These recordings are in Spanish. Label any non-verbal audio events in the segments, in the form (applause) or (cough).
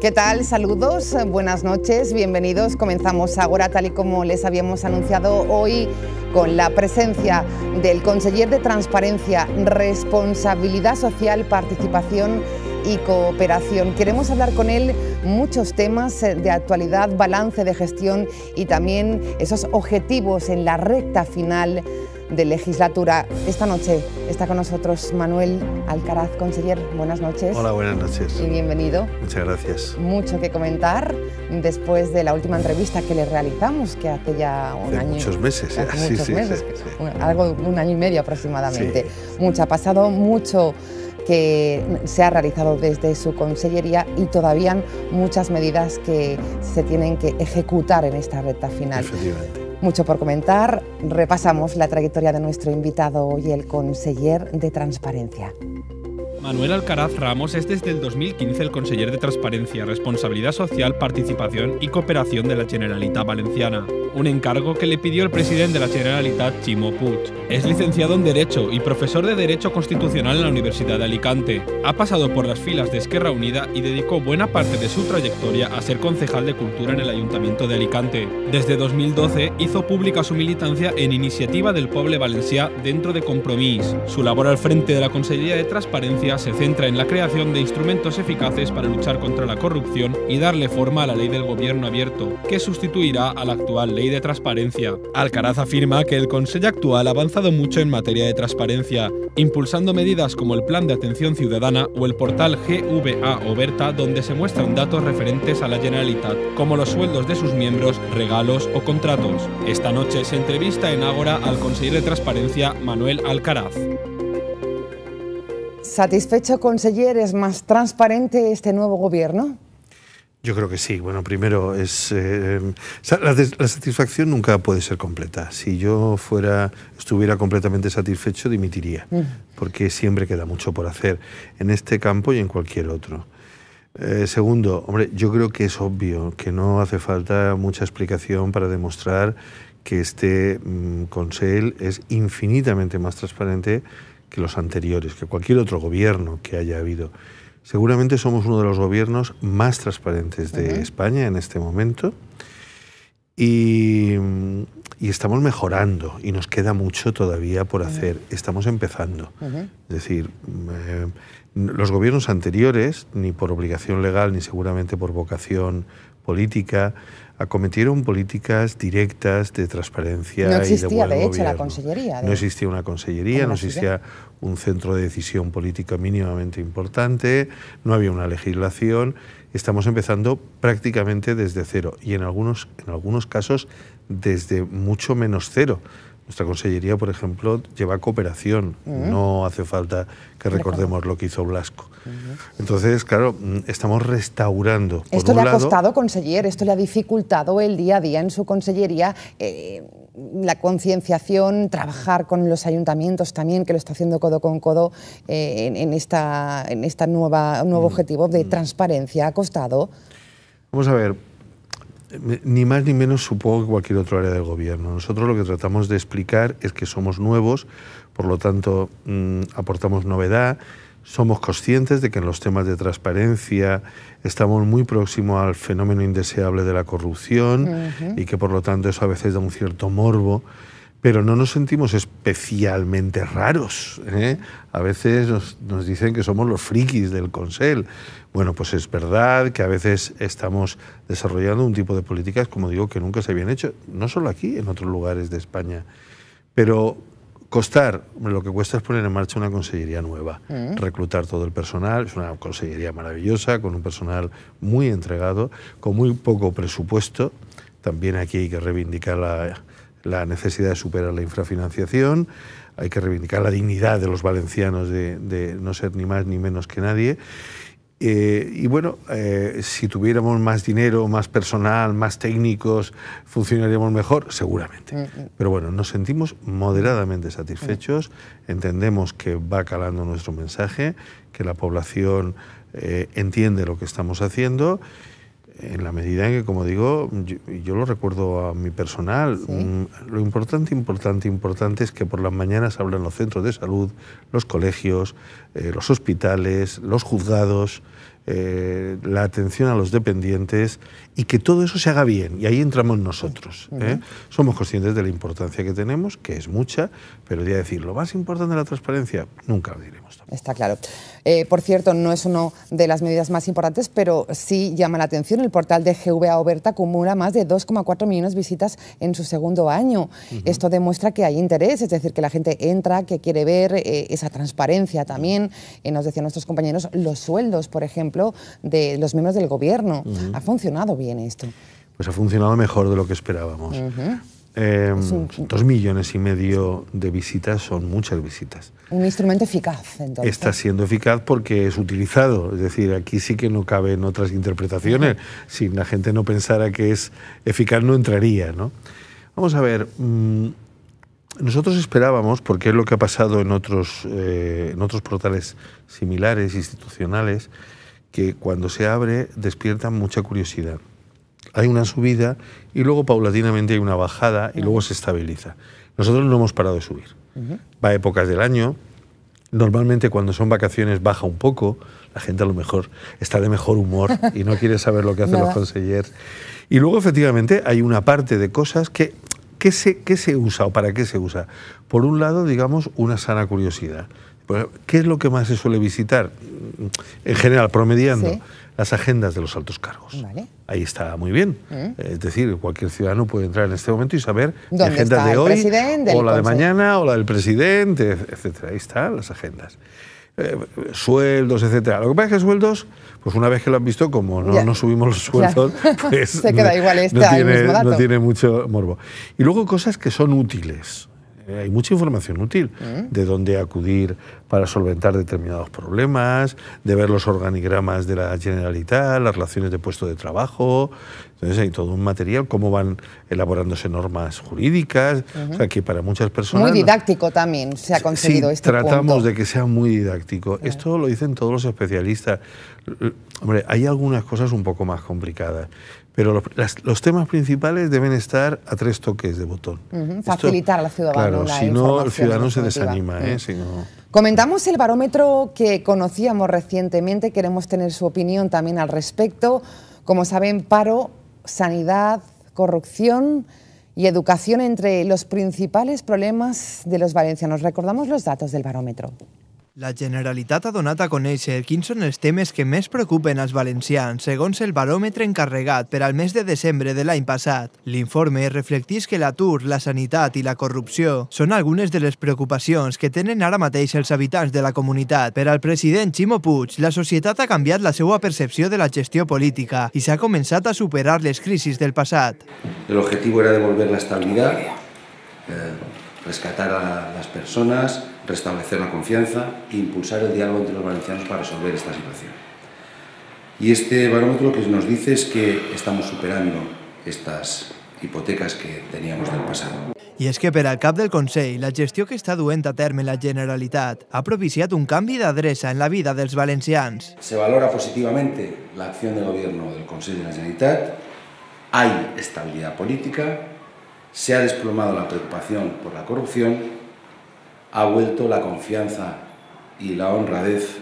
¿Qué tal? Saludos, buenas noches, bienvenidos. Comenzamos ahora, tal y como les habíamos anunciado hoy, con la presencia del conseller de Transparencia, Responsabilidad Social, Participación y Cooperación. Queremos hablar con él muchos temas de actualidad, balance de gestión y también esos objetivos en la recta final de legislatura. Esta noche está con nosotros Manuel Alcaraz, conseller. Buenas noches. Hola, buenas noches. Y bienvenido. Muchas gracias. Mucho que comentar después de la última entrevista que le realizamos, que hace ya un hace año. Muchos meses, hace sí, muchos sí, meses, sí, sí. un- algo un año y medio aproximadamente. Mucho ha pasado, mucho que se ha realizado desde su consellería y todavía muchas medidas que se tienen que ejecutar en esta recta final. Efectivamente. Mucho por comentar. Repasamos la trayectoria de nuestro invitado hoy, el conseller de Transparencia. Manuel Alcaraz Ramos es desde el 2015 el conseller de Transparencia, Responsabilidad Social, Participación y Cooperación de la Generalitat Valenciana, un encargo que le pidió el presidente de la Generalitat, Chimo Puig. Es licenciado en Derecho y profesor de Derecho Constitucional en la Universidad de Alicante. Ha pasado por las filas de Esquerra Unida y dedicó buena parte de su trayectoria a ser concejal de Cultura en el Ayuntamiento de Alicante. Desde 2012 hizo pública su militancia en Iniciativa del Poble Valencià dentro de Compromís. Su labor al frente de la Consellería de Transparencia se centra en la creación de instrumentos eficaces para luchar contra la corrupción y darle forma a la ley del gobierno abierto, que sustituirá a la actual ley de transparencia. Alcaraz afirma que el Consejo actual ha avanzado mucho en materia de transparencia, impulsando medidas como el Plan de Atención Ciudadana o el portal GVA Oberta, donde se muestran datos referentes a la Generalitat, como los sueldos de sus miembros, regalos o contratos. Esta noche se entrevista en Ágora al consejero de Transparencia Manuel Alcaraz. ¿Satisfecho, conseller? ¿Es más transparente este nuevo gobierno? Yo creo que sí. Bueno, primero es eh, la, satisfacción nunca puede ser completa. Si yo fuera estuviera completamente satisfecho dimitiría, porque siempre queda mucho por hacer en este campo y en cualquier otro. Eh, segundo, hombre, yo creo que es obvio que no hace falta mucha explicación para demostrar que este mm, Consell es infinitamente más transparente que los anteriores, que cualquier otro gobierno que haya habido. Seguramente somos uno de los gobiernos más transparentes de España en este momento y, y estamos mejorando y nos queda mucho todavía por hacer. Estamos empezando. Es decir, eh, los gobiernos anteriores, ni por obligación legal ni seguramente por vocación política, acometieron políticas directas de transparencia No y de existía, buen de hecho, la gobierno. consellería de- No existía una consellería, ¿Cómo no la existía un centro de decisión política mínimamente importante, no había una legislación. Estamos empezando prácticamente desde cero y en algunos, en algunos casos desde mucho menos cero. Nuestra consellería, por ejemplo, lleva cooperación. No hace falta que recordemos lo que hizo Blasco. Entonces, claro, mm, estamos restaurando. Esto le ha lado, costado, conseller, esto le ha dificultado el día a día en su consellería, eh, la concienciación, trabajar con los ayuntamientos también, que lo está haciendo codo con codo eh, en, en esta, en esta nueva nuevo Mm. objetivo de transparencia. ¿Ha costado? Vamos a ver, ni más ni menos supongo que cualquier otro área del gobierno. Nosotros lo que tratamos de explicar es que somos nuevos, por lo tanto mm, aportamos novedad, somos conscientes de que en los temas de transparencia estamos muy próximos al fenómeno indeseable de la corrupción y que por lo tanto eso a veces da un cierto morbo. Pero no nos sentimos especialmente raros. ¿eh? A veces nos, nos dicen que somos los frikis del Consell. Bueno, pues es verdad que a veces estamos desarrollando un tipo de políticas, como digo, que nunca se habían hecho, no solo aquí, en otros lugares de España. Pero costar, lo que cuesta es poner en marcha una consellería nueva, reclutar todo el personal, es una consellería maravillosa, con un personal muy entregado, con muy poco presupuesto. También aquí hay que reivindicar la, la necesidad de superar la infrafinanciación, hay que reivindicar la dignidad de los valencianos de, de no ser ni más ni menos que nadie. Eh, y bueno, eh, si tuviéramos más dinero, más personal, más técnicos, funcionaríamos mejor, seguramente. Pero bueno, nos sentimos moderadamente satisfechos, entendemos que va calando nuestro mensaje, que la población eh, entiende lo que estamos haciendo, en la medida en que, como digo, yo, yo lo recuerdo a mi personal, Sí. mm, lo importante, importante, importante es que por las mañanas hablan los centros de salud, los colegios, eh, los hospitales, los juzgados, eh, la atención a los dependientes y que todo eso se haga bien. Y ahí entramos nosotros. ¿eh? Somos conscientes de la importancia que tenemos, que es mucha, pero ya decir, lo más importante de la transparencia, nunca lo diremos. Está claro. Eh, por cierto, no es una de las medidas más importantes, pero sí llama la atención. El portal de GVA Oberta acumula más de 2,4 millones de visitas en su segundo año. Esto demuestra que hay interés, es decir, que la gente entra, que quiere ver esa transparencia también. nos decían nuestros compañeros, los sueldos, por ejemplo, de los miembros del gobierno. Ha funcionado bien esto? Pues ha funcionado mejor de lo que esperábamos. Em, dos millones y medio de visitas son muchas visitas. Un instrumento eficaz, entonces. Está siendo eficaz porque es utilizado. Es decir, aquí sí que no caben otras interpretaciones. Si la gente no pensara que es eficaz, no entraría. ¿no? Vamos a ver. Mm, nosotros esperábamos, porque es lo que ha pasado en otros, eh, en otros portales similares, institucionales, que cuando se abre despierta mucha curiosidad. Hay una subida y luego paulatinamente hay una bajada y luego se estabiliza. Nosotros no hemos parado de subir. Va a épocas del año. Normalmente cuando son vacaciones baja un poco. La gente a lo mejor está de mejor humor (laughs) y no quiere saber lo que hacen los consejeros. Y luego efectivamente hay una parte de cosas que ¿Qué se, ¿Qué se, usa o para qué se usa? Por un lado, digamos, una sana curiosidad. ¿Qué es lo que más se suele visitar? En general, promediando, las agendas de los altos cargos. Ahí está muy bien. Mm. Es decir, cualquier ciudadano puede entrar en este momento y saber la agenda de hoy, o la de mañana, o la del presidente, etc. Ahí están las agendas. Eh, sueldos, etcétera. Lo que pasa es que sueldos, pues una vez que lo han visto, como no, subimos los sueldos, (laughs) pues Se queda igual este no, tiene, no tiene mucho morbo. Y luego cosas que son útiles. Eh, hay mucha información útil de dónde acudir para solventar determinados problemas, de ver los organigramas de la Generalitat, las relaciones de puesto de trabajo. Entonces hay todo un material, cómo van elaborándose normas jurídicas, o sea que para muchas personas... Muy didáctico también se ha conseguido sí, este tratamos de que sea muy didáctico. Esto lo dicen todos los especialistas. Hombre, hay algunas cosas un poco más complicadas. Pero los, temas principales deben estar a tres toques de botón. Facilitar a la ciudadano. Claro, si no, el ciudadano se desanima. ¿eh? Comentamos el barómetro que conocíamos recientemente, queremos tener su opinión también al respecto. Como saben, paro, sanidad, corrupción y educación entre los principales problemas de los valencianos. Recordamos los datos del barómetro. La Generalitat ha donat a conèixer quins són els temes que més preocupen als valencians, segons el baròmetre encarregat per al mes de desembre de l'any passat. L'informe reflectís que l'atur, la sanitat i la corrupció són algunes de les preocupacions que tenen ara mateix els habitants de la comunitat. Per al president Ximo Puig, la societat ha canviat la seva percepció de la gestió política i s'ha començat a superar les crisis del passat. L'objectiu era devolver la estabilitat, eh, rescatar a les persones, restablecer la confianza e impulsar el diálogo entre los valencianos para resolver esta situación. Y este barómetro lo que nos dice es que estamos superando estas hipotecas que teníamos del pasado. I és que per al cap del Consell, la gestió que està duent a terme la Generalitat ha propiciat un canvi d'adreça en la vida dels valencians. Se valora positivamente la acción del gobierno del Consell de la Generalitat, hay estabilidad política, se ha desplomado la preocupación por la corrupción ha vuelto la confianza y la honradez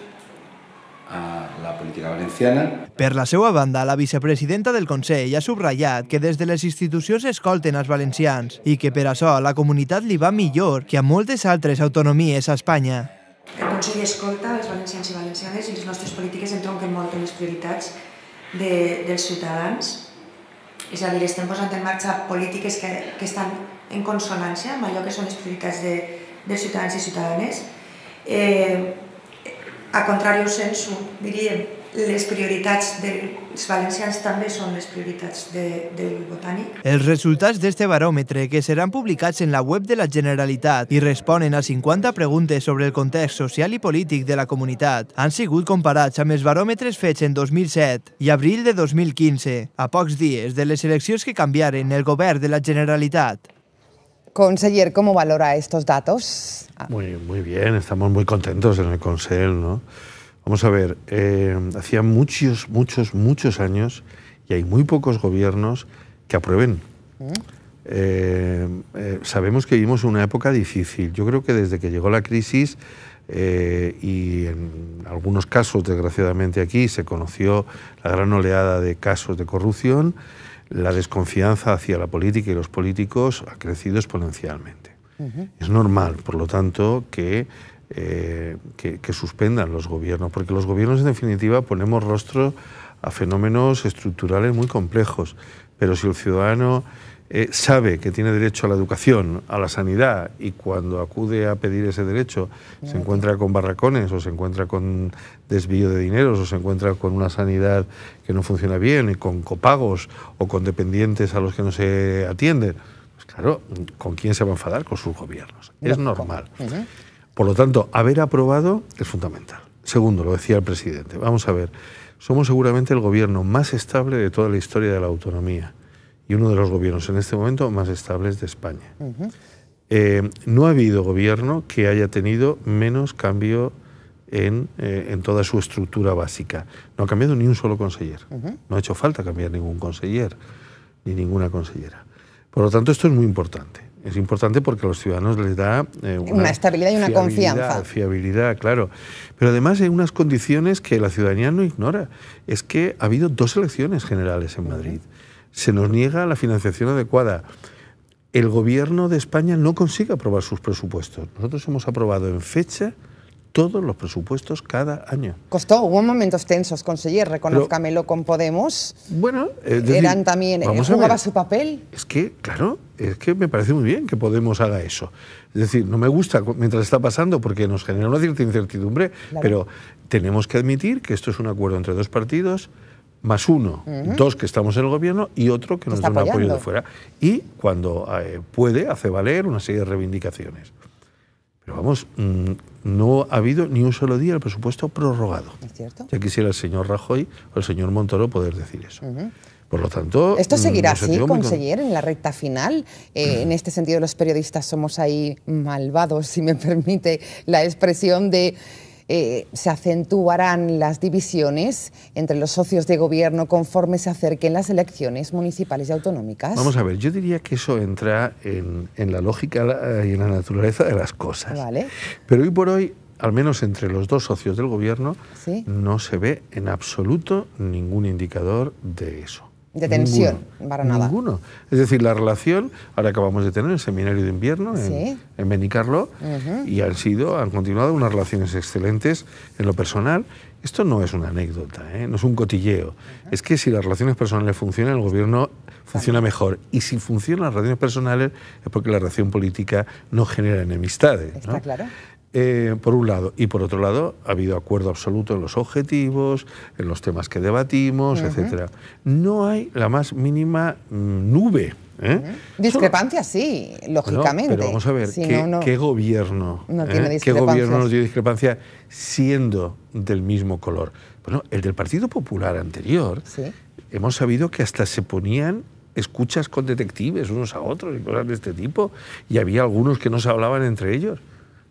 a la política valenciana. Per la seva banda, la vicepresidenta del Consell ha subratllat que des de les institucions escolten els valencians i que per això a la comunitat li va millor que a moltes altres autonomies a Espanya. El Consell escolta els valencians i valencianes i les nostres polítiques entronquen molt en les prioritats de, dels ciutadans. És a dir, estem posant en marxa polítiques que, que estan en consonància amb allò que són les prioritats de, dels ciutadans i ciutadanes. Eh, a contrari sensu, diríem, les prioritats dels valencians també són les prioritats de, del botànic. Els resultats d'este baròmetre, que seran publicats en la web de la Generalitat i responen a 50 preguntes sobre el context social i polític de la comunitat, han sigut comparats amb els baròmetres fets en 2007 i abril de 2015, a pocs dies de les eleccions que canviaren el govern de la Generalitat. Conseller, ¿cómo valora estos datos? Ah. Muy, muy bien, estamos muy contentos en el Consejo. ¿no? Vamos a ver, eh, hacía muchos, muchos, muchos años y hay muy pocos gobiernos que aprueben. Mm. Eh, eh, sabemos que vivimos una época difícil. Yo creo que desde que llegó la crisis eh, y en algunos casos, desgraciadamente aquí, se conoció la gran oleada de casos de corrupción, la desconfianza hacia la política y los políticos ha crecido exponencialmente. Es normal, por lo tanto, que, eh, que, que suspendan los gobiernos, porque los gobiernos, en definitiva, ponemos rostro a fenómenos estructurales muy complejos. Pero si el ciudadano eh, sabe que tiene derecho a la educación, a la sanidad, y cuando acude a pedir ese derecho se encuentra con barracones o se encuentra con desvío de dineros o se encuentra con una sanidad que no funciona bien y con copagos o con dependientes a los que no se atienden, pues claro, ¿con quién se va a enfadar? Con sus gobiernos. Es normal. Por lo tanto, haber aprobado es fundamental. Segundo, lo decía el presidente, vamos a ver, somos seguramente el gobierno más estable de toda la historia de la autonomía y uno de los gobiernos en este momento más estables de España. Eh, no ha habido gobierno que haya tenido menos cambio en, eh, en, toda su estructura básica. No ha cambiado ni un solo conseller. No ha hecho falta cambiar ningún conseller ni ninguna consellera. Por lo tanto, esto es muy importante. Es importante porque a los ciudadanos les da eh, una, estabilidad y una confianza. Fiabilidad, claro. Pero además hay unas condiciones que la ciudadanía no ignora. Es que ha habido dos elecciones generales en Madrid se nos niega la financiación adecuada. El gobierno de España no consigue aprobar sus presupuestos. Nosotros hemos aprobado en fecha todos los presupuestos cada año. Costó, hubo momentos tensos, conseller, reconozcamelo con Podemos. Bueno, eran también, jugaba su papel. Es que, claro, es que me parece muy bien que Podemos haga eso. Es decir, no me gusta mientras está pasando porque nos genera una cierta incertidumbre, pero tenemos que admitir que esto es un acuerdo entre dos partidos más uno, dos que estamos en el gobierno y otro que nos da un apoyo de fuera. Y cuando eh, puede, hace valer una serie de reivindicaciones. Pero vamos, mm, no ha habido ni un solo día el presupuesto prorrogado. ¿Es cierto? Ya quisiera el señor Rajoy o el señor Montoro poder decir eso. Por lo tanto. ¿Esto mm, seguirá así, conseller, en la recta final? Eh, (clears throat) en este sentido, los periodistas somos ahí malvados, si me permite la expresión de eh, se acentuarán las divisiones entre los socios de gobierno conforme se acerquen las elecciones municipales y autonómicas? Vamos a ver, yo diría que eso entra en, la lógica y en la naturaleza de las cosas. Vale. Pero hoy por hoy al menos entre los dos socios del gobierno, no se ve en absoluto ningún indicador de eso de tensión para nada. Ninguno. Es decir, la relación, ahora acabamos de tener el seminario de invierno en, en Benicarlo y han sido, han continuado unas relaciones excelentes en lo personal. Esto no es una anécdota, ¿eh? no es un cotilleo. Es que si las relaciones personales funcionan, el gobierno funciona mejor. Y si funcionan las relaciones personales es porque la relación política no genera enemistades. Está claro. Eh, por un lado. Y por otro lado, ha habido acuerdo absoluto en los objetivos, en los temas que debatimos, etcétera. No hay la más mínima mm, nube. ¿eh? Discrepancia, sí, lógicamente. pero vamos a ver, ¿qué, gobierno? No ¿eh? ¿Qué gobierno nos dio discrepancia siendo del mismo color? Bueno, el del Partido Popular anterior, hemos sabido que hasta se ponían escuchas con detectives unos a otros y cosas de este tipo, y había algunos que no se hablaban entre ellos.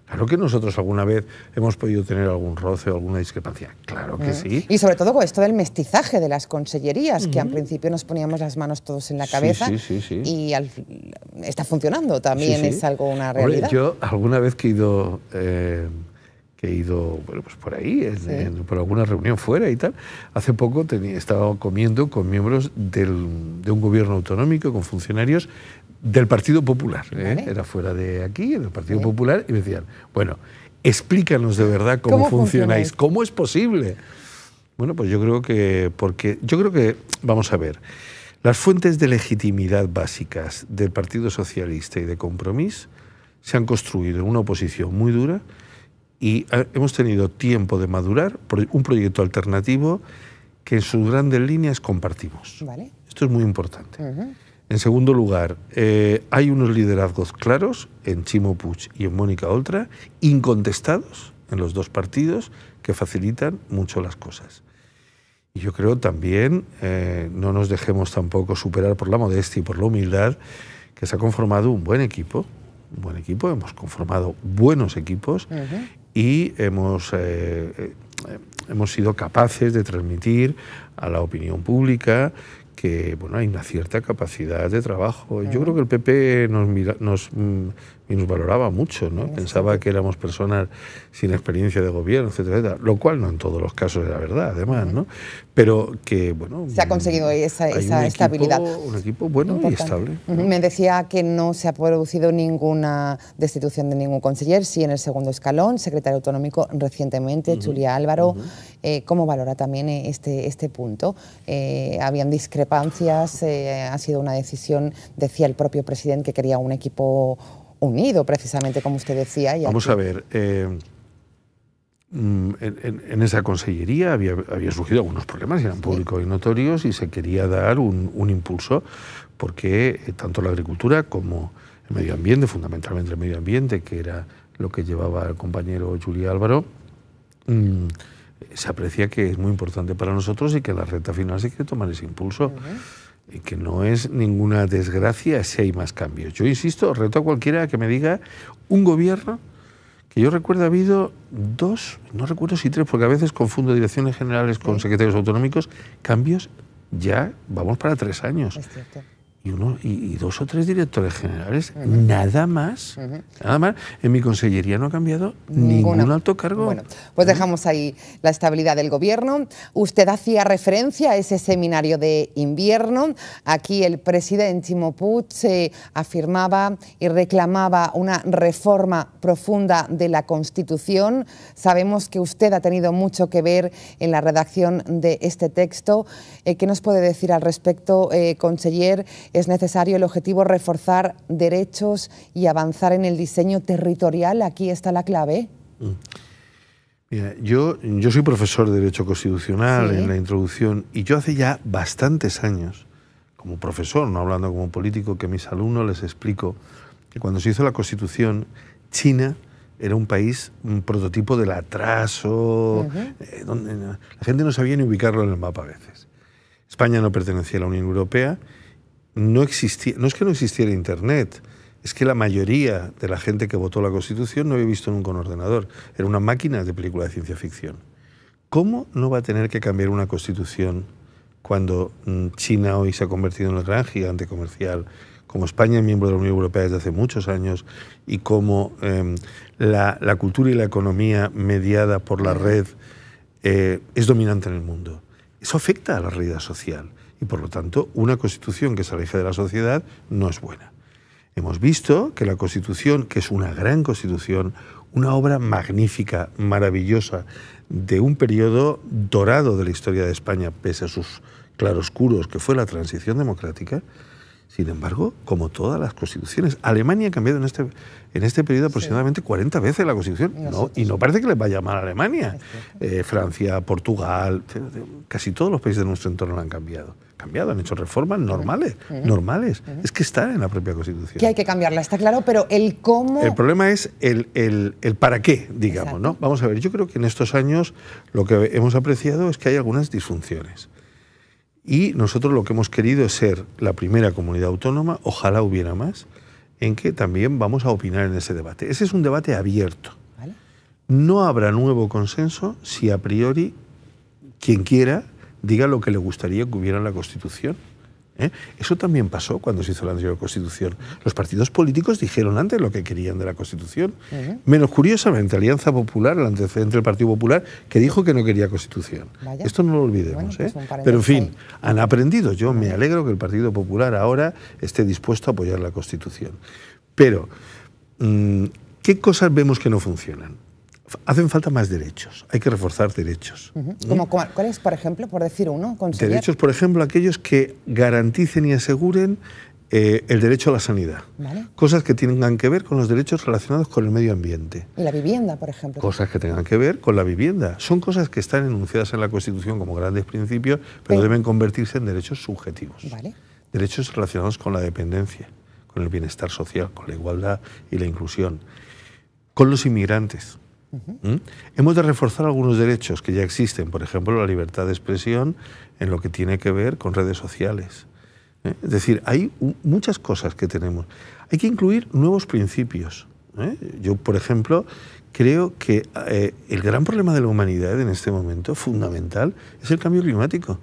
Claro que nosotros alguna vez hemos podido tener algún roce o alguna discrepancia. Claro que sí. Y sobre todo con esto del mestizaje de las consellerías, que al principio nos poníamos las manos todos en la cabeza y está funcionando también, es algo una realidad. yo alguna vez que he ido... Eh, que he ido bueno, pues por ahí, por alguna reunión fuera y tal. Hace poco tenía, estaba comiendo con miembros del, de un gobierno autonómico, con funcionarios del Partido Popular. ¿eh? Era fuera de aquí, del Partido Popular, y me decían, bueno, explícanos de verdad cómo, funcionáis, cómo es posible. Bueno, pues yo creo que, porque yo creo que, vamos a ver, las fuentes de legitimidad básicas del Partido Socialista y de Compromís se han construido en una oposición muy dura y hemos tenido tiempo de madurar un proyecto alternativo que en sus grandes líneas compartimos. Esto es muy importante. En segundo lugar, eh, hay unos liderazgos claros en Chimo Puig y en Mónica Oltra, incontestados en los dos partidos, que facilitan mucho las cosas. Y yo creo también, eh, no nos dejemos tampoco superar por la modestia y por la humildad, que se ha conformado un buen equipo, un buen equipo, hemos conformado buenos equipos y hemos, eh, hemos sido capaces de transmitir a la opinión pública que bueno, hay una cierta capacidad de trabajo. Yo creo que el PP nos, mira, nos mm, valoraba mucho, ¿no? Pensaba que éramos personas sin experiencia de gobierno, etcétera, lo cual no en todos los casos era verdad, además, ¿no? Pero que, bueno... Se ha conseguido esa, esa estabilidad. un equipo bueno y estable. Me decía que no se ha producido ninguna destitución de ningún conseller, sí en el segundo escalón, secretario autonómico recientemente, Julia Álvaro. Eh, ¿Cómo valora también este, este punto? Eh, habían discrepancias, eh, ha sido una decisión, decía el propio presidente, que quería un equipo unido, precisamente como usted decía. Vamos a ver. Mm, en, esa consellería había, había, surgido algunos problemas, eran públicos y notorios, y se quería dar un, un, impulso porque tanto la agricultura como el medio ambiente, fundamentalmente el medio ambiente, que era lo que llevaba el compañero Juli Álvaro, mm, se aprecia que es muy importante para nosotros y que la recta final se quiere tomar ese impulso. Que no es ninguna desgracia si hay más cambios. Yo insisto, reto a cualquiera que me diga un gobierno que yo recuerdo ha habido dos, no recuerdo si tres, porque a veces confundo direcciones generales con secretarios autonómicos, cambios ya vamos para tres años. Es y, uno, y, dos o tres directores generales, nada más. Nada más. En mi consellería no ha cambiado ningún alto cargo. Bueno, pues dejamos ahí la estabilidad del gobierno. Usted hacía referencia a ese seminario de invierno. Aquí el presidente Chimo se afirmaba y reclamaba una reforma profunda de la Constitución. Sabemos que usted ha tenido mucho que ver en la redacción de este texto. Eh, ¿Qué nos puede decir al respecto, eh, conseller? es necesario el objetivo reforzar derechos y avanzar en el diseño territorial. Aquí está la clave. Mm. yo, yo soy profesor de Derecho Constitucional en la introducción y yo hace ya bastantes años, como profesor, no hablando como político, que a mis alumnos les explico que cuando se hizo la Constitución, China era un país, un prototipo del atraso, eh, donde la gente no sabía ni ubicarlo en el mapa a veces. España no pertenecía a la Unión Europea no existía, no es que no existiera Internet, es que la mayoría de la gente que votó la Constitución no había visto nunca un ordenador, era una máquina de película de ciencia ficción. ¿Cómo no va a tener que cambiar una Constitución cuando mm, China hoy se ha convertido en el gran gigante comercial, como España es miembro de la Unión Europea desde hace muchos años y como em, la, cultura y la economía mediada por la red eh, es dominante en el mundo? Eso afecta a la realidad social y por lo tanto una constitución que se aleje de la sociedad no es buena. Hemos visto que la constitución, que es una gran constitución, una obra magnífica, maravillosa, de un periodo dorado de la historia de España, pese a sus claroscuros, que fue la transición democrática, sin embargo, como todas las constituciones, Alemania ha cambiado en este, en este periodo aproximadamente 40 veces la constitución. y no parece que les vaya mal a Alemania. Eh, Francia, Portugal, casi todos los países de nuestro entorno la han cambiado cambiado, han hecho reformas normales, normales. Es que está en la propia Constitución. Que hay que cambiarla, está claro, pero el cómo... El problema es el, el, el para qué, digamos, ¿no? Vamos a ver, yo creo que en estos años lo que hemos apreciado es que hay algunas disfunciones. Y nosotros lo que hemos querido es ser la primera comunidad autónoma, ojalá hubiera más, en que también vamos a opinar en ese debate. Ese es un debate abierto. No habrá nuevo consenso si a priori quien quiera diga lo que le gustaría que hubiera en la Constitución. ¿Eh? Eso también pasó cuando se hizo la anterior Constitución. Los partidos políticos dijeron antes lo que querían de la Constitución. Menos curiosamente, Alianza Popular, el antecedente del Partido Popular, que dijo que no quería Constitución. Esto no lo olvidemos. Pues ¿eh? Pero en fin, han aprendido. Yo me alegro que el Partido Popular ahora esté dispuesto a apoyar la Constitución. Pero, mm, ¿qué cosas vemos que no funcionan? Hacen falta más derechos, hay que reforzar derechos. ¿Cuáles, por ejemplo, por decir uno? Derechos, por ejemplo, aquellos que garanticen y aseguren eh, el derecho a la sanidad. Cosas que tengan que ver con los derechos relacionados con el medio ambiente. Y la vivienda, por ejemplo. Cosas que tengan que ver con la vivienda. Son cosas que están enunciadas en la Constitución como grandes principios, pero deben convertirse en derechos subjetivos. Derechos relacionados con la dependencia, con el bienestar social, con la igualdad y la inclusión. Con los inmigrantes ¿Mm? Hemos de reforzar algunos derechos que ya existen, por ejemplo, la libertad de expresión en lo que tiene que ver con redes sociales. ¿eh? Es decir, hay muchas cosas que tenemos. Hay que incluir nuevos principios. ¿eh? Yo, por ejemplo, creo que eh, el gran problema de la humanidad en este momento, fundamental, es el cambio climático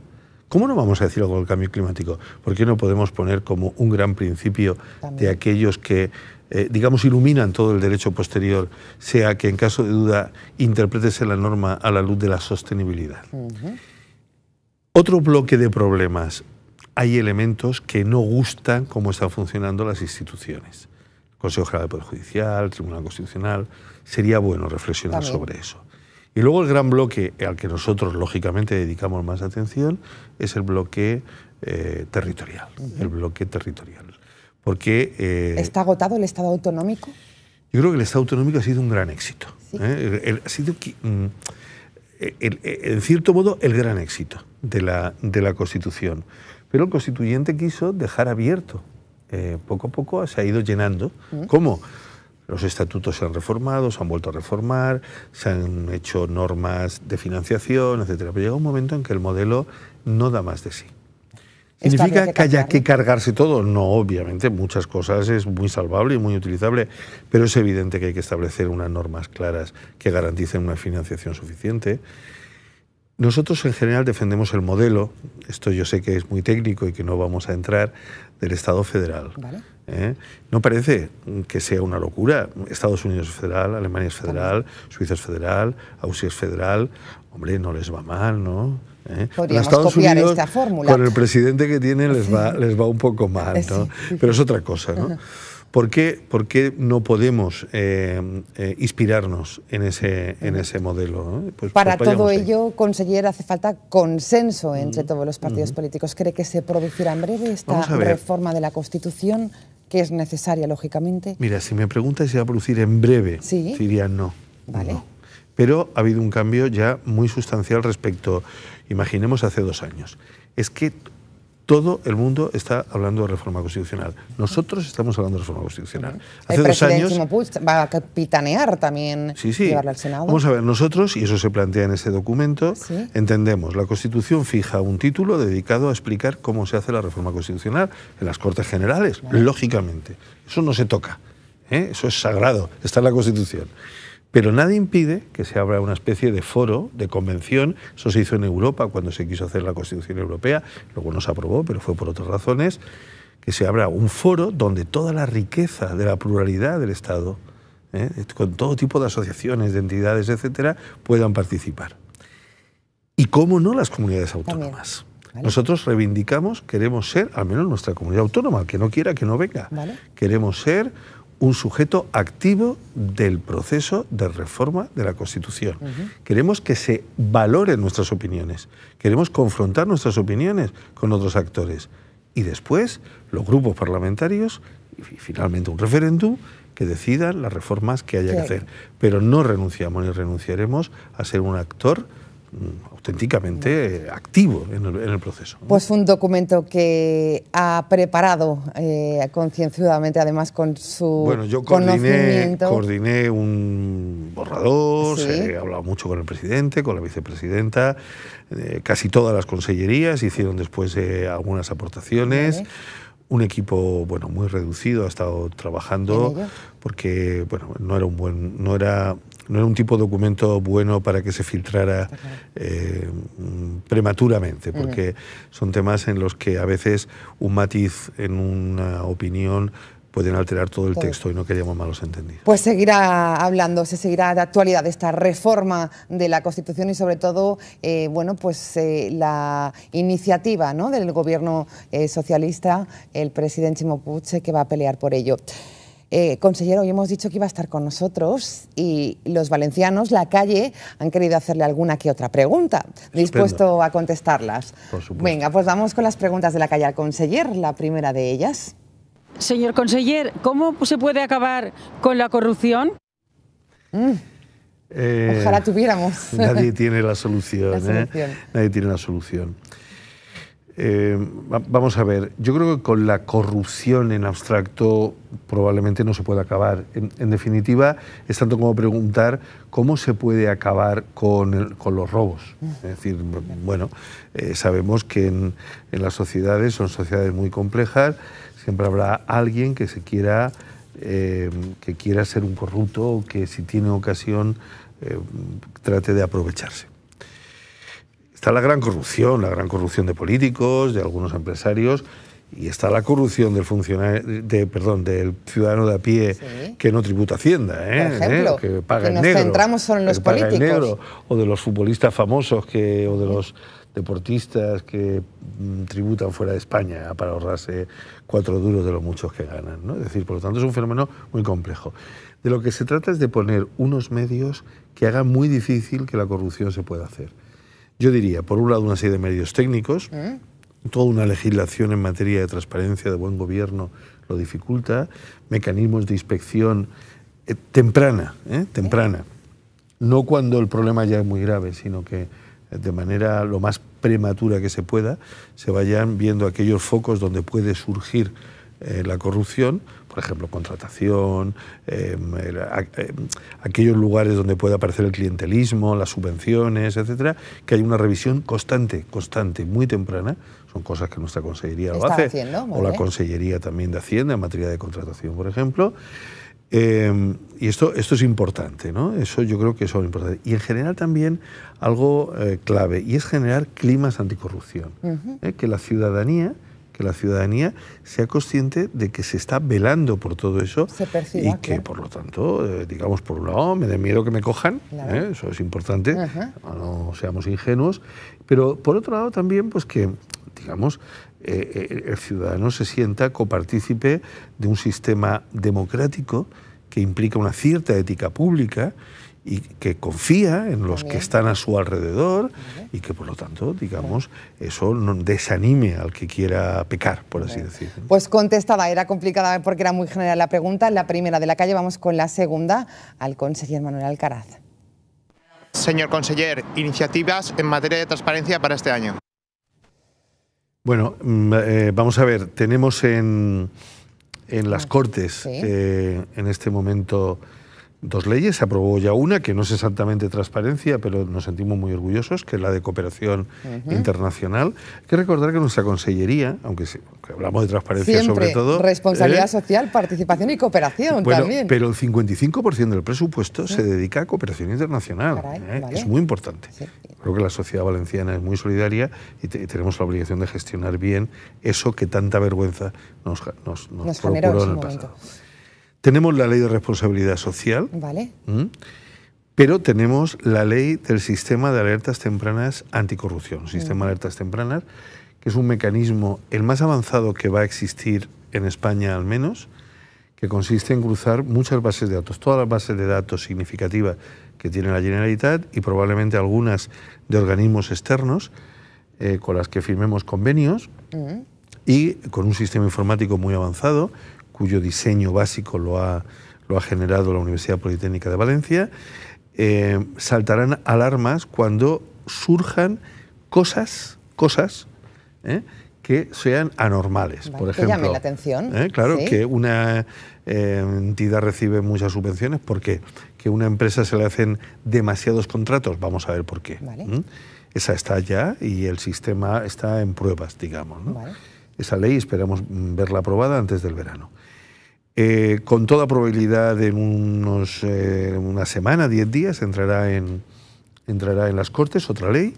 ¿Cómo no vamos a decir algo del cambio climático? ¿Por qué no podemos poner como un gran principio de aquellos que, eh, digamos, iluminan todo el derecho posterior, sea que en caso de duda interprétese la norma a la luz de la sostenibilidad? Otro bloque de problemas. Hay elementos que no gustan cómo están funcionando las instituciones. Consejo General de Poder Judicial, Tribunal Constitucional. Sería bueno reflexionar sobre eso. Y luego el gran bloque al que nosotros, lógicamente, dedicamos más atención es el bloque eh, territorial. El bloque territorial. Porque, eh, ¿Está agotado el Estado autonómico? Yo creo que el Estado autonómico ha sido un gran éxito. ¿eh? ha sido, mm, en cierto modo, el gran éxito de la, de la Constitución. Pero el constituyente quiso dejar abierto. poco a poco se ha ido llenando. ¿Cómo? Los estatutos se han reformado, se han vuelto a reformar, se han hecho normas de financiación, etc. Pero llega un momento en que el modelo no da más de sí. ¿Significa que, haya que cargarse todo? No, obviamente, muchas cosas es muy salvable y muy utilizable, pero es evidente que hay que establecer unas normas claras que garanticen una financiación suficiente. Nosotros en general defendemos el modelo, esto yo sé que es muy técnico y que no vamos a entrar, del Estado federal. ¿eh? No parece que sea una locura. Estados Unidos es federal, Alemania es federal, Suiza es federal, Austria es federal. Hombre, no les va mal, ¿no? ¿Eh? Podríamos Estados copiar Unidos, esta fórmula. Con el presidente que tienen les va, les va un poco mal, ¿no? Pero es otra cosa, ¿no? ¿Por qué, por qué no podemos eh, eh, inspirarnos en ese, en ese modelo? Pues, Para pues todo ello, consejera, hace falta consenso entre todos los partidos políticos. ¿Cree que se producirá en breve esta reforma de la Constitución, que es necesaria, lógicamente? Mira, si me preguntas si se va a producir en breve, diría no. Vale. Pero ha habido un cambio ya muy sustancial respecto, imaginemos, hace dos años. Es que todo el mundo está hablando de reforma constitucional. Nosotros estamos hablando de reforma constitucional. Hace el dos años va a capitanear también sí, sí. llevarla al Senado. Vamos a ver, nosotros, y eso se plantea en ese documento, entendemos, la Constitución fija un título dedicado a explicar cómo se hace la reforma constitucional en las Cortes Generales, lógicamente. Eso no se toca, ¿eh? eso es sagrado, está en la Constitución. Pero nada impide que se abra una especie de foro, de convención. Eso se hizo en Europa cuando se quiso hacer la Constitución Europea, luego no se aprobó, pero fue por otras razones, que se abra un foro donde toda la riqueza de la pluralidad del Estado, ¿eh? con todo tipo de asociaciones, de entidades, etcétera, puedan participar. Y cómo no las comunidades autónomas. Nosotros reivindicamos, queremos ser, al menos nuestra comunidad autónoma, que no quiera que no venga, queremos ser un sujeto activo del proceso de reforma de la Constitución. Queremos que se valoren nuestras opiniones, queremos confrontar nuestras opiniones con otros actores y después los grupos parlamentarios y finalmente un referéndum que decidan las reformas que haya que hacer. Pero no renunciamos ni renunciaremos a ser un actor Mm, auténticamente activo en el, proceso. Pues un documento que ha preparado eh, concienzudamente, además con su bueno, yo coordiné, coordiné un borrador, he hablado mucho con el presidente, con la vicepresidenta, eh, casi todas las consellerías hicieron después eh, algunas aportaciones. Un equipo bueno muy reducido ha estado trabajando porque bueno no era un buen no era no era un tipo de documento bueno para que se filtrara eh, prematuramente, porque son temas en los que a veces un matiz en una opinión pueden alterar todo el texto y no queríamos malos entendidos. Pues seguirá hablando, se seguirá de actualidad esta reforma de la Constitución y sobre todo, eh, bueno, pues eh, la iniciativa ¿no? del gobierno socialista, el presidente Chimo que va a pelear por ello. Eh, consejero, hoy hemos dicho que iba a estar con nosotros y los valencianos, la calle, han querido hacerle alguna que otra pregunta. Dispuesto a contestarlas. Por supuesto. Venga, pues vamos con las preguntas de la calle al conseller, la primera de ellas. Señor conseller, ¿cómo se puede acabar con la corrupción? Mm. Eh, Ojalá tuviéramos. Nadie (laughs) tiene la solución. ¿eh? Nadie tiene la solución. Eh, vamos a ver, yo creo que con la corrupción en abstracto probablemente no se puede acabar. En, definitiva, es tanto como preguntar cómo se puede acabar con, los robos. Es decir, bueno, eh, sabemos que en, las sociedades son sociedades muy complejas, siempre habrá alguien que se quiera, eh, que quiera ser un corrupto o que si tiene ocasión trate de aprovecharse. está la gran corrupción, la gran corrupción de políticos, de algunos empresarios, y está la corrupción del funcionario, de, perdón, del ciudadano de a pie que no tributa Hacienda, ¿eh? Por ejemplo, ¿Eh? que paga que en nos negro, centramos solo en los que paga en políticos. negro, o de los futbolistas famosos que, o de los deportistas que mm, tributan fuera de España para ahorrarse cuatro duros de los muchos que ganan. ¿no? Es decir, por lo tanto es un fenómeno muy complejo. De lo que se trata es de poner unos medios que hagan muy difícil que la corrupción se pueda hacer. Yo diría, por un lado, una serie de medios técnicos, toda una legislación en materia de transparencia, de buen gobierno, lo dificulta, mecanismos de inspección eh, temprana, ¿eh? temprana. No cuando el problema ya es muy grave, sino que eh, de manera lo más prematura que se pueda, se vayan viendo aquellos focos donde puede surgir eh, la corrupción, por ejemplo, contratación, eh, a- eh, aquellos lugares donde puede aparecer el clientelismo, las subvenciones, etcétera, que hay una revisión constante, constante, muy temprana. Son cosas que nuestra consellería lo hace, haciendo, o la consellería también de Hacienda en materia de contratación, por ejemplo. Eh, y esto, esto es importante, ¿no? Eso yo creo que es algo importante. Y en general también algo eh, clave, y es generar climas anticorrupción. ¿eh? Que la ciudadanía que la ciudadanía sea consciente de que se está velando por todo eso Se perciba, y que claro. por lo tanto, eh, digamos, por un lado, me da miedo que me cojan, Claro. ¿eh? eso es importante, no seamos ingenuos, pero por otro lado también, pues que, digamos, eh, eh, el ciudadano se sienta copartícipe de un sistema democrático que implica una cierta ética pública y que confía en los que están a su alrededor y que por lo tanto, digamos, eso no desanime al que quiera pecar, por así decirlo. Pues contestada, era complicada porque era muy general la pregunta. La primera de la calle, vamos con la segunda, al conseller Manuel Alcaraz. Señor conseller, iniciativas en materia de transparencia para este año. Bueno, mm, eh, vamos a ver, tenemos en, en las Cortes Sí. eh, en este momento dos leyes. Se aprobó ya una, que no es exactamente transparencia, pero nos sentimos muy orgullosos, que es la de cooperación internacional. Hay que recordar que nuestra consellería, aunque, que hablamos de transparencia Siempre sobre todo... responsabilidad ¿eh? social, participación y cooperación Bueno, también. pero el 55% del presupuesto se dedica a cooperación internacional. Caray, ¿eh? vale. Es muy importante. Sí. Creo que la sociedad valenciana es muy solidaria y, te- y tenemos la obligación de gestionar bien eso que tanta vergüenza nos, nos, nos procuró en en el momento. pasado. Tenemos la ley de responsabilidad social, Vale. pero tenemos la ley del sistema de alertas tempranas anticorrupción, un sistema de alertas tempranas, que es un mecanismo el más avanzado que va a existir en España al menos, que consiste en cruzar muchas bases de datos, todas las bases de datos significativas que tiene la Generalitat y probablemente algunas de organismos externos eh, con las que firmemos convenios y con un sistema informático muy avanzado, cuyo diseño básico lo ha, lo ha generado la Universidad Politécnica de Valencia, eh, saltarán alarmas cuando surjan cosas, cosas ¿eh? que sean anormales. Vale, Por que ejemplo, llamen la atención, ¿eh? Claro, sí. que una entidad recibe muchas subvenciones porque que una empresa se le hacen demasiados contratos, vamos a ver por qué. Vale. ¿m? Esa está ya y el sistema está en pruebas, digamos. ¿no? Vale. Esa ley esperamos mm, verla aprobada antes del verano. Eh, con toda probabilidad en unos, eh, una semana, diez días, entrará en, entrará en las Cortes otra ley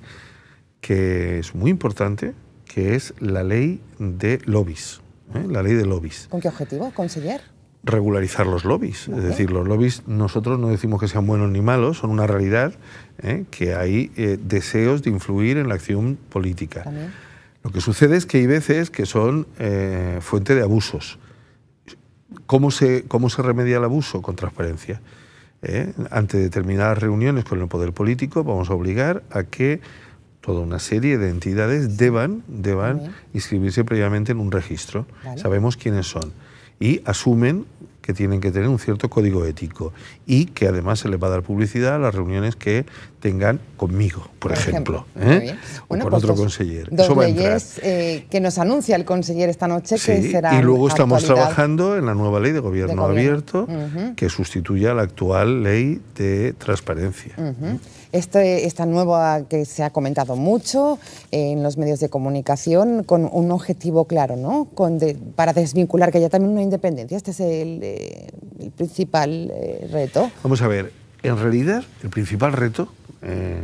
que es muy importante, que es la ley de lobbies. ¿eh? La ley de lobbies ¿Con qué objetivo, conseller? Regularizar los lobbies. Es decir, los lobbies nosotros no decimos que sean buenos ni malos, son una realidad, ¿eh? que hay eh, deseos de influir en la acción política. También. Lo que sucede es que hay veces que son eh, fuente de abusos. ¿Cómo se, ¿Cómo se remedia el abuso? Con transparencia. Ante determinadas reuniones con el poder político vamos a obligar a que toda una serie de entidades deban, deban inscribirse previamente en un registro. Vale. Sabemos quiénes son. Y asumen que tienen que tener un cierto código ético y que además se les va a dar publicidad a las reuniones que tengan conmigo, por, ejemplo, Muy ¿eh? o con pues otro conseller. Dos Eso va a entrar. leyes eh, que nos anuncia el conseller esta noche que será y luego estamos actualidad. trabajando en la nueva ley de gobierno, De gobierno. abierto que sustituya a la actual ley de transparencia. Este, esta nueva que se ha comentado mucho eh, en los medios de comunicación con un objetivo claro, ¿no? Con de- para desvincular que haya también una independencia. Este es el, eh, el principal eh, reto. Vamos a ver, en realidad el principal reto, eh,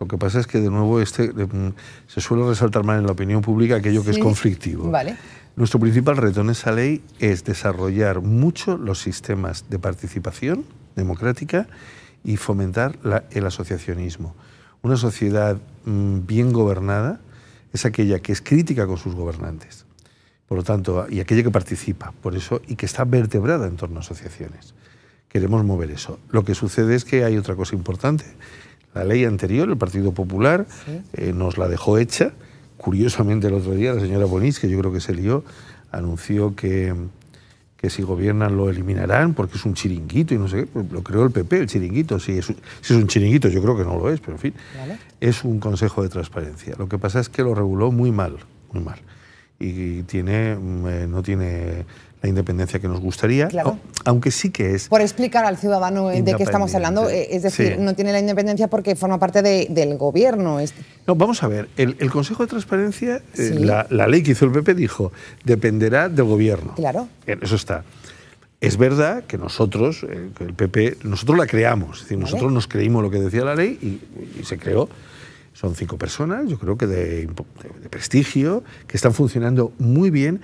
Lo que pasa es que, de nuevo, este, se suele resaltar mal en la opinión pública aquello que es Sí. conflictivo. Vale. Nuestro principal reto en esa ley es desarrollar mucho los sistemas de participación democrática y fomentar la- el asociacionismo. Una sociedad mm, bien gobernada es aquella que es crítica con sus gobernantes, por lo tanto, y aquella que participa, por eso, y que está vertebrada en torno a asociaciones. Queremos mover eso. Lo que sucede es que hay otra cosa importante. La ley anterior, el Partido Popular, eh, nos la dejó hecha. Curiosamente, el otro día, la señora Bonís, que yo creo que se lió, anunció que, que si gobiernan lo eliminarán porque es un chiringuito y no sé qué. Pues lo creó el PP, el chiringuito. Si es, un- si es un chiringuito, yo creo que no lo es, pero en fin. Vale. Es un consejo de transparencia. Lo que pasa es que lo reguló muy mal, muy mal. Y tiene, mm, eh, no tiene la independencia que nos gustaría, Claro. aunque sí que es Por explicar al ciudadano eh, de qué estamos hablando, eh, es decir, Sí. no tiene la independencia porque forma parte de- del gobierno. No, vamos a ver, el, el Consejo de Transparencia, eh, la, la ley que hizo el PP dijo, dependerá del gobierno. Claro. Eso está. Es verdad que nosotros, el PP, nosotros la creamos, es decir, Vale. nosotros nos creímos lo que decía la ley y, y se creó. Son cinco personas, yo creo que de, impo- de- de prestigio, que están funcionando muy bien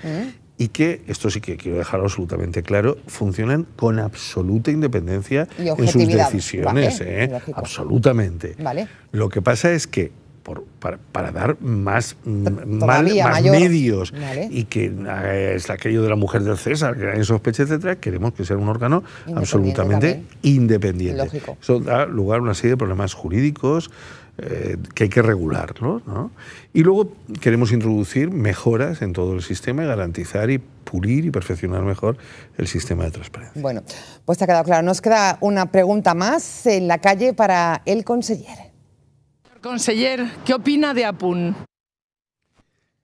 y que, esto sí que quiero dejarlo absolutamente claro, funcionan con absoluta independencia en sus decisiones. vale, ¿eh? Absolutamente. Vale. Lo que pasa es que por- para, para dar más, mm, mal- más medios Vale. y que eh, es aquello de la mujer del César, que nadie sospeche, etcétera, queremos que sea un órgano Independiente absolutamente también. independiente. Lógico. Eso da lugar a una serie de problemas jurídicos eh, que hay que regularlos. ¿no? Y luego queremos introducir mejoras en todo el sistema y garantizar y pulir y perfeccionar mejor el sistema de transparencia. Bueno, pues te ha quedado claro. Nos queda una pregunta más en la calle para el conseller. Conseller, ¿qué opina de Apun?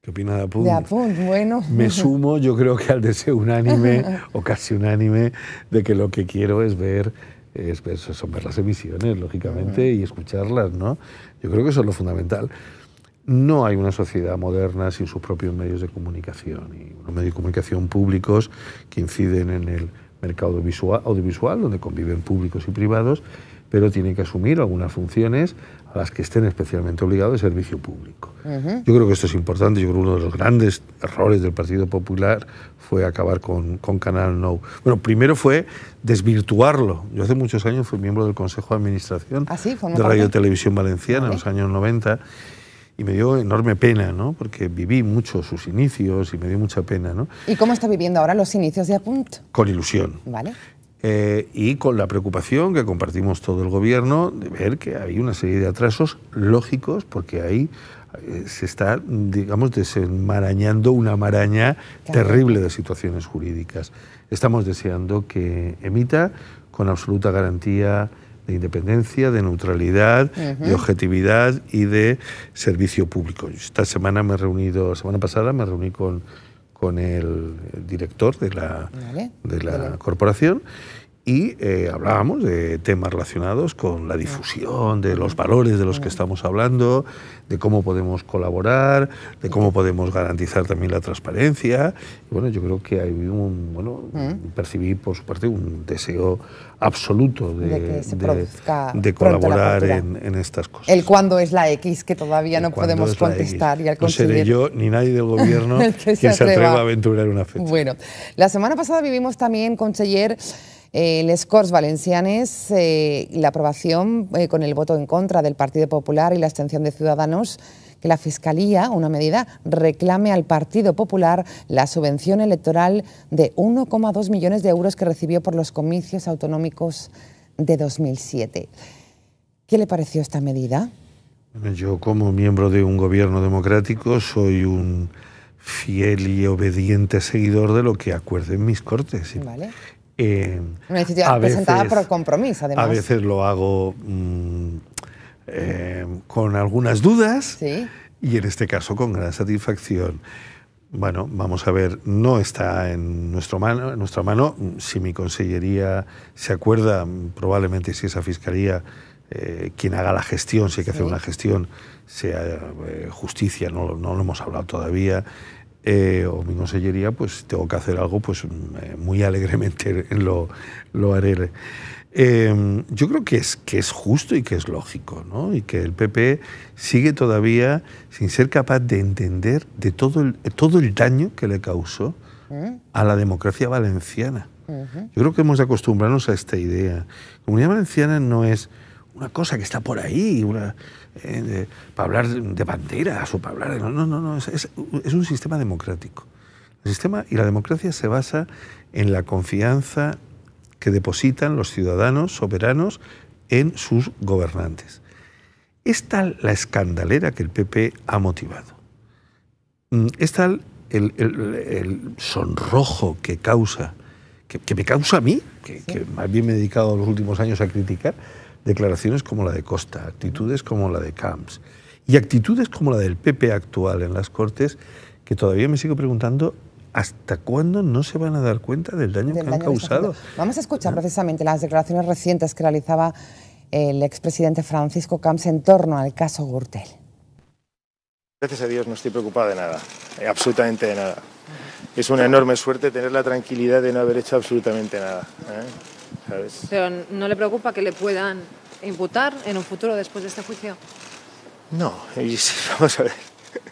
¿Qué opina de Apunt? De Apunt, bueno. Me (laughs) sumo, yo creo que al deseo unánime (laughs) o casi unánime de que lo que quiero es ver, es ver, son ver las emisiones, lógicamente, y escucharlas, ¿no? Yo creo que eso es lo fundamental. No hay una sociedad moderna sin sus propios medios de comunicación y unos medios de comunicación públicos que inciden en el mercado audiovisual, audiovisual donde conviven públicos y privados, pero tienen que asumir algunas funciones a las que estén especialmente obligados de servicio público. Yo creo que esto es importante. Yo creo que uno de los grandes errores del Partido Popular fue acabar con, con Canal No. Bueno, primero fue desvirtuarlo. Yo hace muchos años fui miembro del Consejo de Administración ¿Ah, sí? ¿Formó de Radio? Televisión Valenciana Vale. en los años 90 y me dio enorme pena, ¿no? Porque viví mucho sus inicios y me dio mucha pena, ¿no? ¿Y cómo está viviendo ahora los inicios de Apunt? Con ilusión. ¿Vale? Eh, y con la preocupación que compartimos todo el gobierno de ver que hay una serie de atrasos lógicos porque ahí eh, se está, digamos, desenmarañando una maraña Claro. terrible de situaciones jurídicas. Estamos deseando que emita con absoluta garantía de independencia, de neutralidad, de objetividad y de servicio público. Esta semana me he reunido, semana pasada me reuní con, con el director de la, Vale. de la Vale. corporación y eh, hablábamos de temas relacionados con la difusión, de los valores de los que estamos hablando, de cómo podemos colaborar, de cómo podemos garantizar también la transparencia. Y bueno, yo creo que hay un, bueno, percibí por su parte un deseo absoluto de, De que se de- de colaborar en, en estas cosas. El cuándo es la X, que todavía no ¿Cuándo podemos contestar. Y al no seré yo ni nadie del (laughs) gobierno que se quien se atreva atreva. a aventurar una fecha. Bueno, la semana pasada vivimos también, conseller, eh, les Corts Valencianes, eh, la aprobación eh, con el voto en contra del Partido Popular y la abstención de Ciudadanos que la Fiscalía, una medida, reclame al Partido Popular la subvención electoral de 1,2 millones de euros que recibió por los comicios autonómicos de 2007. ¿Qué le pareció esta medida? Bueno, Yo como miembro de un gobierno democrático soy un fiel y obediente seguidor de lo que acuerden mis cortes. Vale. Eh, Una iniciativa a presentada veces- por compromiso, además. A veces lo hago mm, eh, con algunas dudas Sí. y en este caso con gran satisfacción. Bueno, vamos a ver, no está en, nuestro mano, en nuestra mano. Si mi consellería se acuerda, probablemente si esa fiscalía, eh, quien haga la gestión, si hay que hacer Sí. una gestión, sea eh, justicia, no, no lo hemos hablado todavía, eh, o mi consellería, pues tengo que hacer algo, pues mm, eh, muy alegremente (laughs) lo, lo haré. Eh, yo creo que es, que es justo y que es lógico, ¿no? Y que el PP sigue todavía sin ser capaz de entender de todo el, todo el daño que le causó a la democracia valenciana. Yo creo que hemos de acostumbrarnos a esta idea. La Comunidad Valenciana no es una cosa que está por ahí, una, eh, para hablar de banderas o para hablar de... No, no, no, es, es, un sistema democrático. El sistema y la democracia se basa en la confianza que depositan los ciudadanos soberanos en sus gobernantes. Es tal la escandalera que el PP ha motivado. Mm, es tal el, el, el sonrojo que causa, que, que, me causa a mí, que, sí. que más bien me he dedicado los últimos años a criticar, declaraciones como la de Costa, actitudes como la de Camps y actitudes como la del PP actual en las Cortes, que todavía me sigo preguntando ¿Hasta cuándo no se van a dar cuenta del daño del que daño han causado? Que Vamos a escuchar ¿no? precisamente las declaraciones recientes que realizaba el expresidente Francisco Camps en torno al caso Gürtel. Gracias a Dios no estoy preocupada de nada, eh, absolutamente de nada. Es una enorme suerte tener la tranquilidad de no haber hecho absolutamente nada. ¿eh? ¿Sabes? Pero ¿no le preocupa que le puedan imputar en un futuro después de este juicio? No, y (laughs) vamos a ver.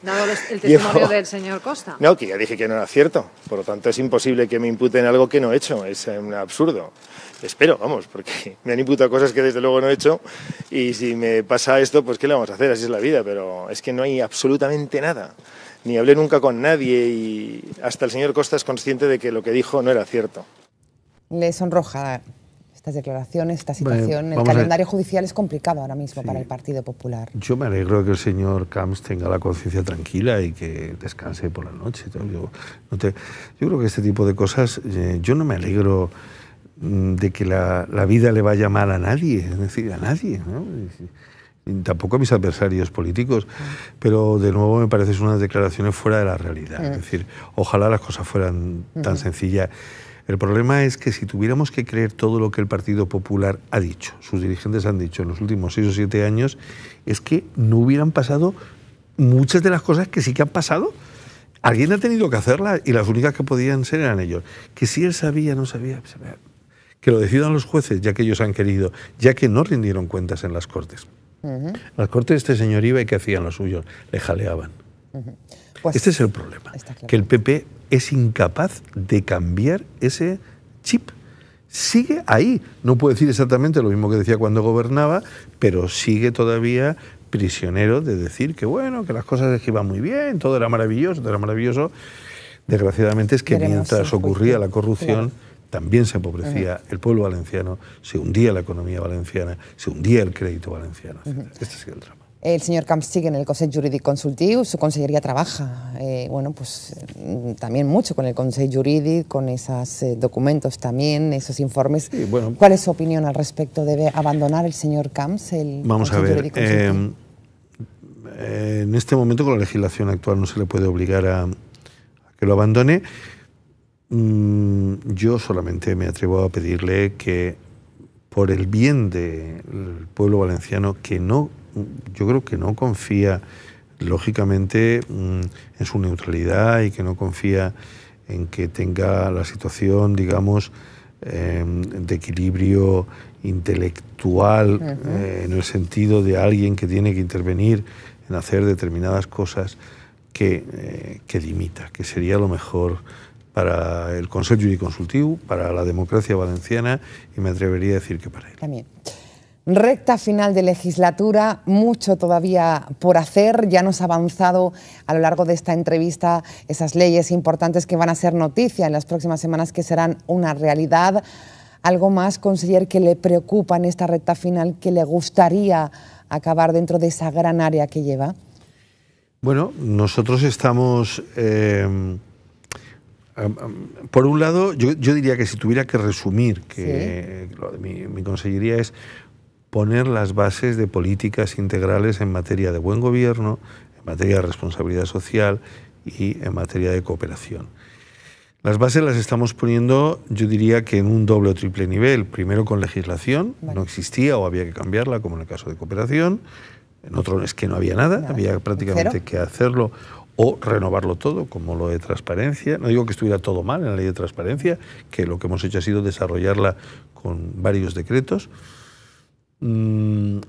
Dado el testimonio Llevo... del señor Costa. No, que ya dije que no era cierto. Por lo tanto, es imposible que me imputen algo que no he hecho. Es un absurdo. Espero, vamos, porque (laughs) me han imputado cosas que desde luego no he hecho. Y si me pasa esto, pues ¿qué le vamos a hacer? Así es la vida. Pero es que no hay absolutamente nada. Ni hablé nunca con nadie y hasta el señor Costa es consciente de que lo que dijo no era cierto. Le sonroja estas declaraciones, esta situación. Bueno, el calendario judicial es complicado ahora mismo sí. para el Partido Popular. Yo me alegro de que el señor Camps tenga la conciencia tranquila y que descanse por la noche. Yo, no te, yo creo que este tipo de cosas, eh, yo no me alegro mm, de que la, la, vida le vaya mal a nadie, es decir, a nadie. ¿no? Tampoco a mis adversarios políticos, pero de nuevo me parecen unas declaraciones fuera de la realidad. Es decir, ojalá las cosas fueran tan sencillas. El problema es que si tuviéramos que creer todo lo que el Partido Popular ha dicho, sus dirigentes han dicho en los últimos seis o siete años, es que no hubieran pasado muchas de las cosas que sí que han pasado. Alguien ha tenido que hacerlas y las únicas que podían ser eran ellos. Que si él sabía, no sabía, sabía. que lo decidan los jueces, ya que ellos han querido, ya que no rindieron cuentas en las Cortes. Uh -huh. Las Cortes este señor iba y que hacían lo suyo, le jaleaban. Uh -huh. Pues este es el problema, claro. que el PP es incapaz de cambiar ese chip. Sigue ahí. No puedo decir exactamente lo mismo que decía cuando gobernaba, pero sigue todavía prisionero de decir que bueno, que las cosas es que iban muy bien, todo era maravilloso, todo era maravilloso. Desgraciadamente es que Veremos mientras ocurría la corrupción, claro. también se empobrecía uh -huh. el pueblo valenciano, se hundía la economía valenciana, se hundía el crédito valenciano. Uh -huh. Este es el drama. El señor Camps sigue en el Consell Jurídic Consultiu, su consellería trabaja, eh, bueno, pues también mucho con el Consell Jurídic, con esos eh, documentos también, esos informes. Sí, bueno, ¿Cuál es su opinión al respecto? ¿Debe abandonar el señor Camps el Vamos Consell a ver, Consultiu? Eh, en este momento con la legislación actual no se le puede obligar a, a que lo abandone. Mm, yo solamente me atrevo a pedirle que por el bien del pueblo valenciano que no yo creo que no confía, lógicamente, mm, en su neutralidad y que no confía en que tenga la situación, digamos, eh, de equilibrio intelectual, uh -huh. eh, en el sentido de alguien que tiene que intervenir en hacer determinadas cosas que, eh, que limita, que sería lo mejor para el Consejo Jurídico para la democracia valenciana y me atrevería a decir que para él. También. Recta final de legislatura, mucho todavía por hacer. Ya nos ha avanzado a lo largo de esta entrevista esas leyes importantes que van a ser noticia en las próximas semanas, que serán una realidad. ¿Algo más, conseller, que le preocupa en esta recta final, que le gustaría acabar dentro de esa gran área que lleva? Bueno, nosotros estamos... Eh, por un lado, yo, yo, diría que si tuviera que resumir, que ¿Sí? lo de mi, mi consellería es poner las bases de políticas integrales en materia de buen gobierno, en materia de responsabilidad social y en materia de cooperación. Las bases las estamos poniendo, yo diría que en un doble o triple nivel. Primero con legislación, vale. no existía o había que cambiarla, como en el caso de cooperación. En otro es que no había nada, nada. había prácticamente ¿Cero? que hacerlo o renovarlo todo, como lo de transparencia. No digo que estuviera todo mal en la ley de transparencia, que lo que hemos hecho ha sido desarrollarla con varios decretos. Mm,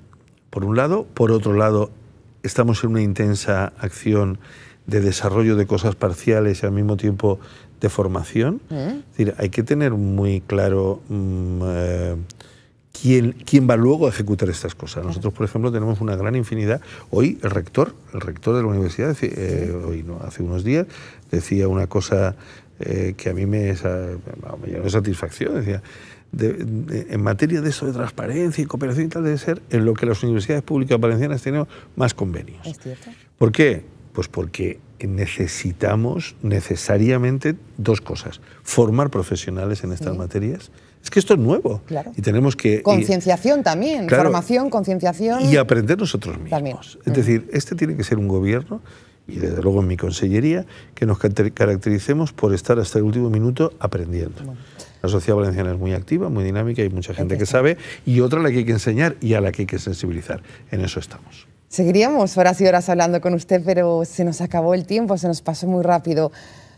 por un lado. Por otro lado, estamos en una intensa acción de desarrollo de cosas parciales y al mismo tiempo de formación. Mm. Es decir, hay que tener muy claro mm, eh, quién, quién va luego a ejecutar estas cosas. Nosotros, por ejemplo, tenemos una gran infinidad. Hoy el rector, el rector de la universidad, eh, hoy no, hace unos días, decía una cosa eh, que a mí me, me llenó de satisfacción. Decía, de- de- en materia de eso de transparencia y cooperación y tal, debe ser en lo que las universidades públicas valencianas tenemos más convenios. Es cierto. ¿Por qué? Pues porque necesitamos necesariamente dos cosas. Formar profesionales en estas Sí. materias. Es que esto es nuevo. Claro. Y tenemos que... y- Concienciación también, Claro. formación, concienciación. y aprender nosotros mismos. También. Es decir, este tiene que ser un gobierno, y desde luego en mi consellería, que nos caracter- caractericemos por estar hasta el último minuto aprendiendo. La sociedad valenciana es muy activa, muy dinámica, hay mucha gente que sabe, y otra a la que hay que enseñar y a la que hay que sensibilizar. En eso estamos. Seguiríamos horas y horas hablando con usted, pero se nos acabó el tiempo, se nos pasó muy rápido.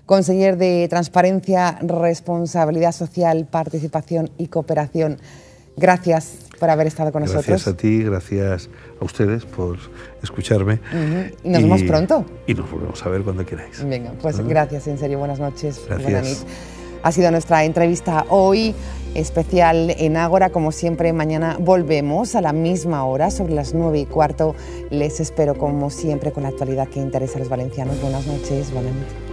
Conseller de Transparencia, Responsabilidad Social, Participación y Cooperación. Gracias por haber estado con Gracias nosotros. a ti, gracias a ustedes por escucharme. Ujú. Y nos vemos pronto. Y nos volvemos a ver cuando queráis. Venga, pues Ah. gracias, en serio, buenas noches. Gracias. Buena nit. Ha sido nuestra entrevista hoy, especial en Ágora. Como siempre, mañana volvemos a la misma hora, sobre las nueve y cuarto. Les espero, como siempre, con la actualidad que interesa a los valencianos. Buenas noches, buena nit.